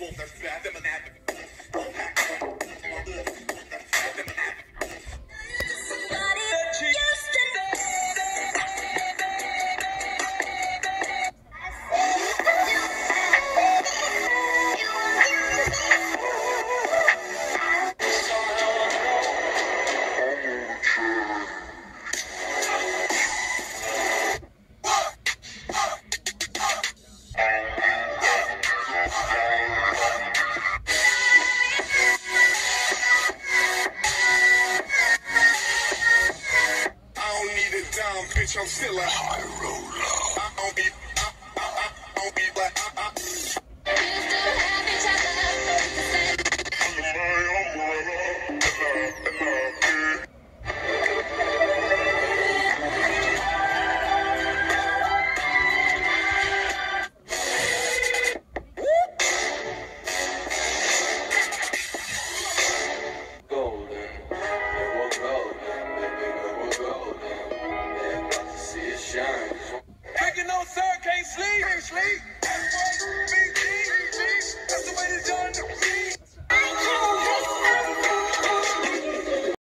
wolves are back. bitch, I'm still a high roller. I don't be sleep.